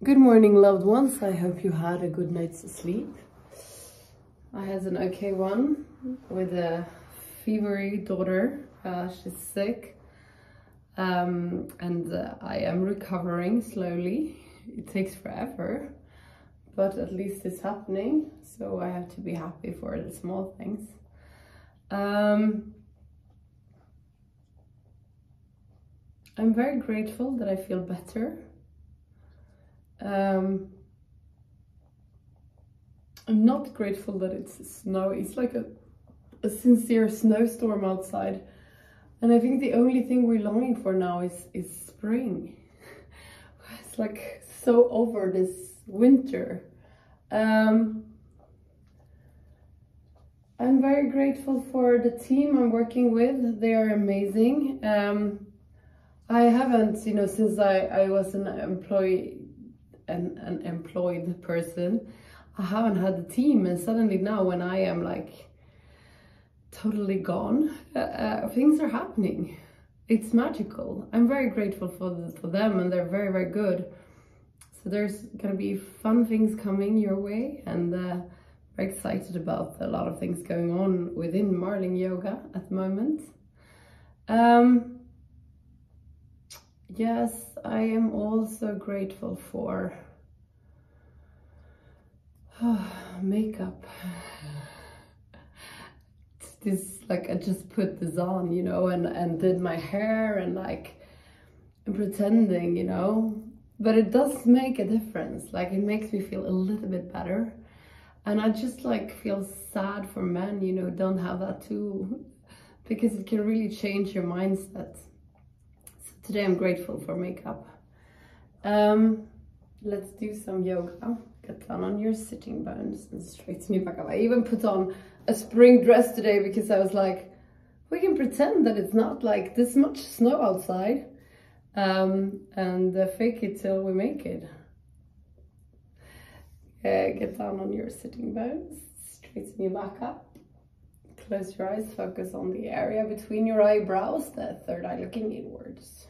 Good morning, loved ones. I hope you had a good night's sleep. I had an okay one with a fevery daughter. Uh, she's sick. Um, and uh, I am recovering slowly. It takes forever, but at least it's happening. So I have to be happy for the small things. Um, I'm very grateful that I feel better. Um, I'm not grateful that it's snow. It's like a, a sincere snowstorm outside. And I think the only thing we're longing for now is, is spring. it's like so over this winter. Um, I'm very grateful for the team I'm working with. They are amazing. Um, I haven't, you know, since I, I was an employee, an, an employed person, I haven't had a team. And suddenly now when I am like totally gone, uh, uh, things are happening. It's magical. I'm very grateful for, the, for them and they're very, very good. So there's to be fun things coming your way and uh, very excited about a lot of things going on within Marling Yoga at the moment. Um, yes, I am also grateful for makeup. this like I just put this on, you know, and and did my hair and like and pretending, you know. But it does make a difference. Like it makes me feel a little bit better. And I just like feel sad for men, you know, don't have that too. Because it can really change your mindset. Today I'm grateful for makeup. Um, let's do some yoga. Get down on your sitting bones and straighten your back up. I even put on a spring dress today because I was like, we can pretend that it's not like this much snow outside um, and uh, fake it till we make it. Uh, get down on your sitting bones, straighten your back up. Close your eyes, focus on the area between your eyebrows, the third eye looking inwards.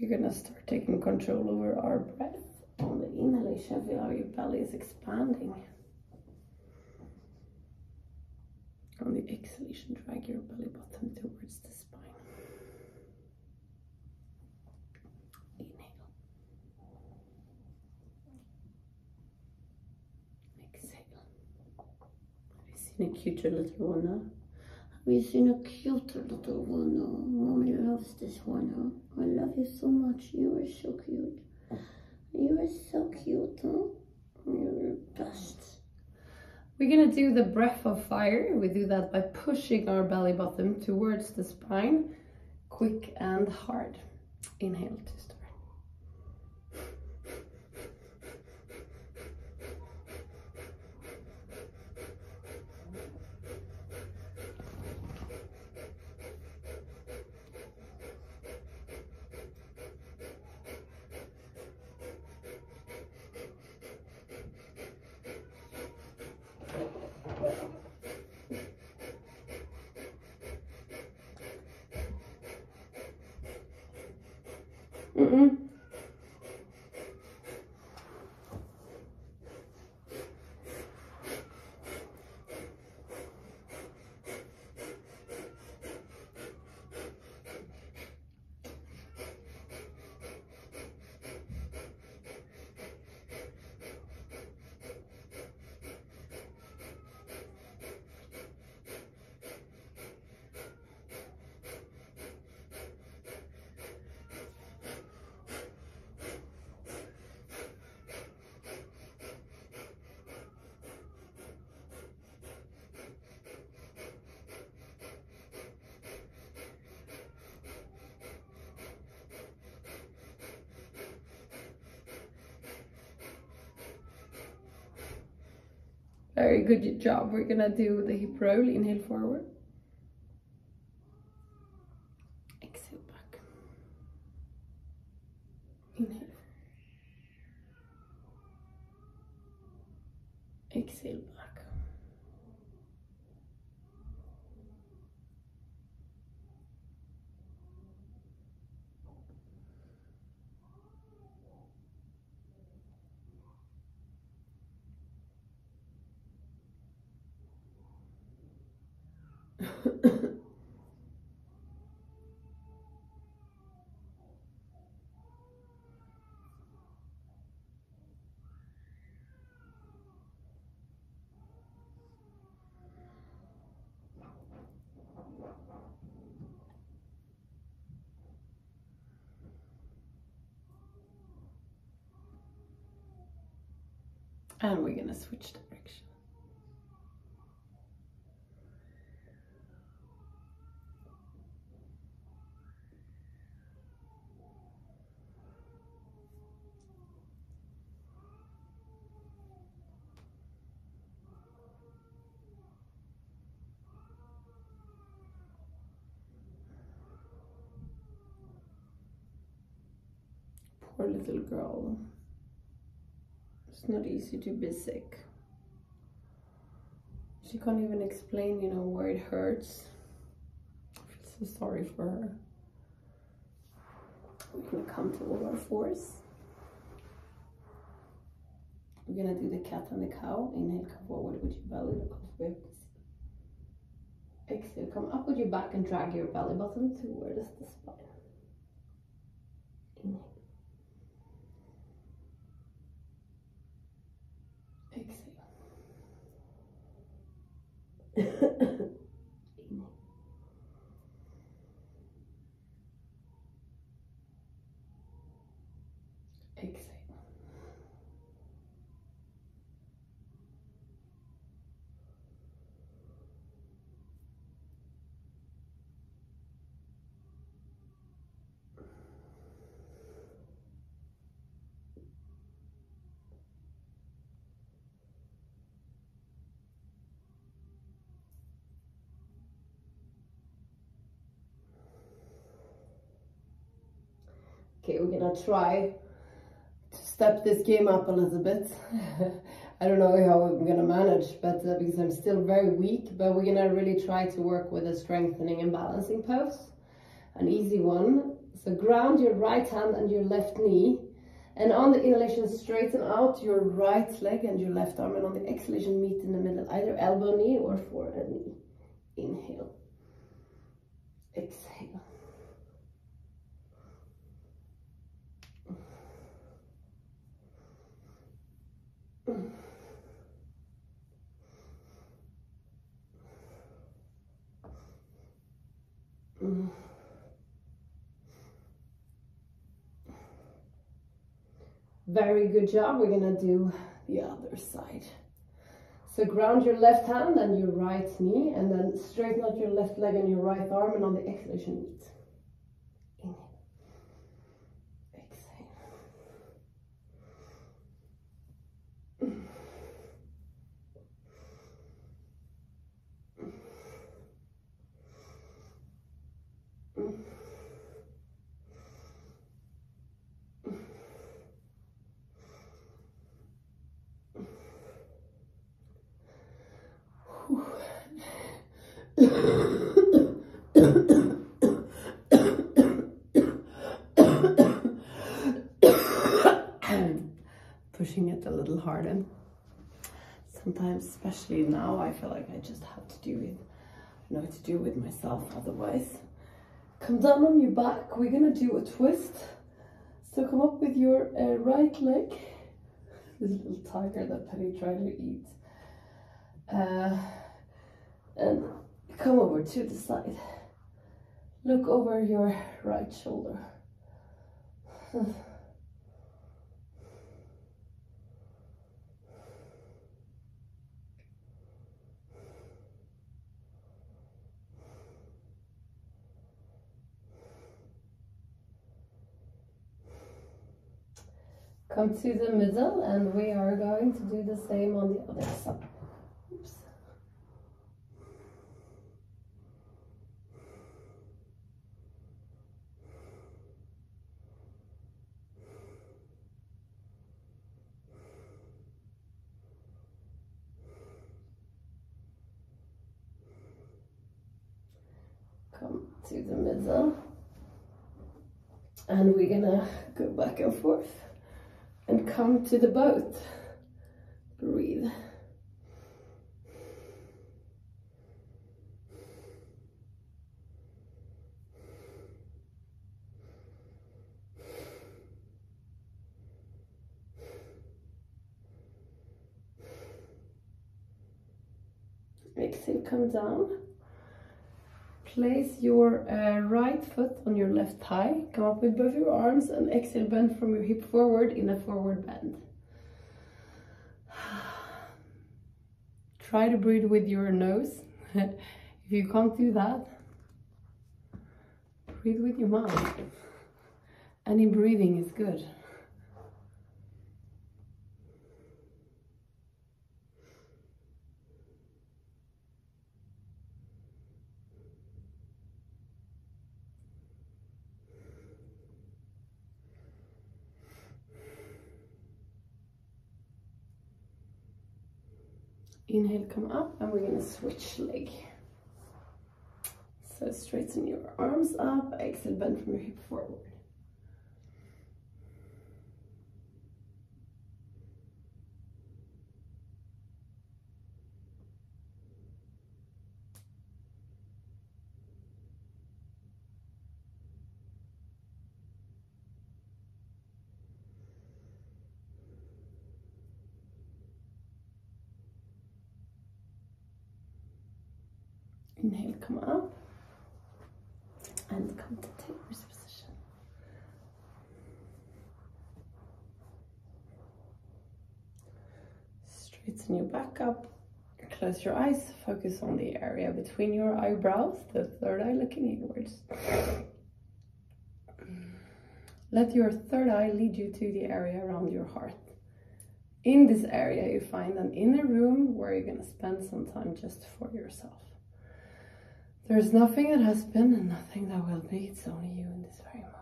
We're gonna start taking control over our breath. On the inhalation, feel how your belly is expanding. On the exhalation, drag your belly button towards the spine. Inhale. Exhale. Have you seen a cuter little one now? We've seen a cuter little one. Oh, mommy loves this one. Oh, I love you so much. You are so cute. You are so cute, huh? You're the best. We're gonna do the breath of fire. We do that by pushing our belly button towards the spine, quick and hard. Inhale start. Very good job. We're gonna do the hip roll. Inhale forward. Exhale back. Inhale. Exhale back. And we're gonna switch direction. Poor little girl. It's not easy to be sick. She can't even explain, you know, where it hurts. I feel so sorry for her. We're gonna come to all our fours. We're gonna do the cat and the cow. Inhale, come forward with your belly, look ribs. Exhale, come up with your back and drag your belly button towards the spine. Inhale. Exhale. Inhale. Exhale. Okay, we're gonna try to step this game up a little bit. I don't know how I'm gonna manage, but uh, because I'm still very weak, but we're gonna really try to work with a strengthening and balancing pose. An easy one. So ground your right hand and your left knee. And on the inhalation, straighten out your right leg and your left arm. And on the exhalation, meet in the middle, either elbow knee or forehead knee. Inhale. Exhale. Very good job. We're gonna do the other side. So ground your left hand and your right knee and then straighten out your left leg and your right arm and on the exhalation Pushing it a little harder. Sometimes, especially now, I feel like I just have to do it. I know what to do with myself otherwise. Come down on your back. We're gonna do a twist. So come up with your uh, right leg. This little tiger that Penny tried to eat. Uh, and come over to the side. Look over your right shoulder. Come to the middle and we are going to do the same on the other side. to the middle. And we're gonna uh, go back and forth and come to the boat. Breathe. Exhale, come down. Place your uh, right foot on your left thigh. Come up with both your arms and exhale, bend from your hip forward in a forward bend. Try to breathe with your nose. if you can't do that, breathe with your mouth. Any breathing is good. Inhale, come up, and we're gonna switch leg. So straighten your arms up, exhale, bend from your hip forward. Inhale, come up and come to tailor's position. Straighten your back up, close your eyes, focus on the area between your eyebrows, the third eye looking inwards. Let your third eye lead you to the area around your heart. In this area, you find an inner room where you're going to spend some time just for yourself. There's nothing that has been and nothing that will be. It's only you in this very moment.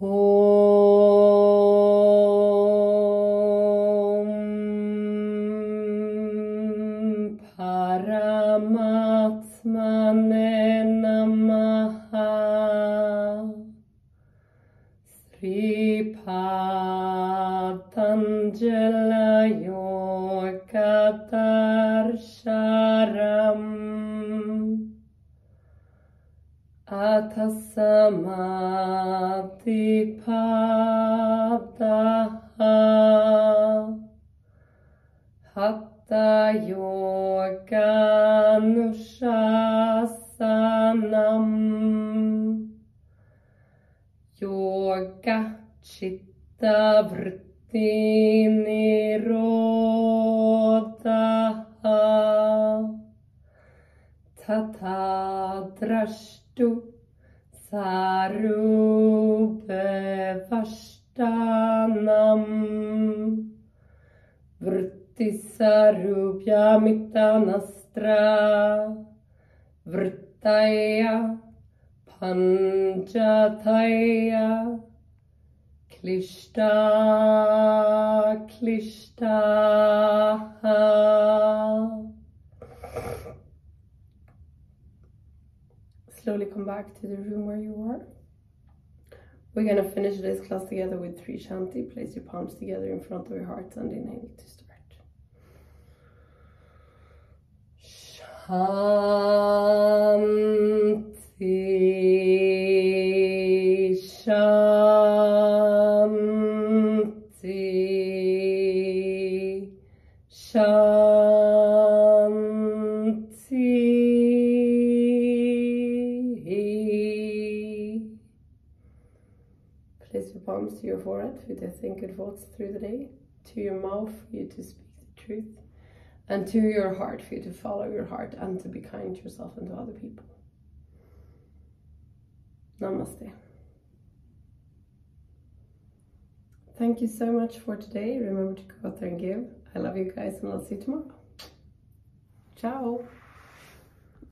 Om Atasamati Vrittisarupyamittanastra Vrittaya Panchathaya Klishta Klishta Slowly come back to the room where you are. We're gonna finish this class together with three shanti. Place your palms together in front of your heart and inhale to start. Shanti, Shanti, Shanti. Place your palms to your forehead for you to think thoughts through the day, to your mouth for you to speak the truth, and to your heart for you to follow your heart and to be kind to yourself and to other people. Namaste. Thank you so much for today. Remember to go out there and give. I love you guys and I'll see you tomorrow. Ciao.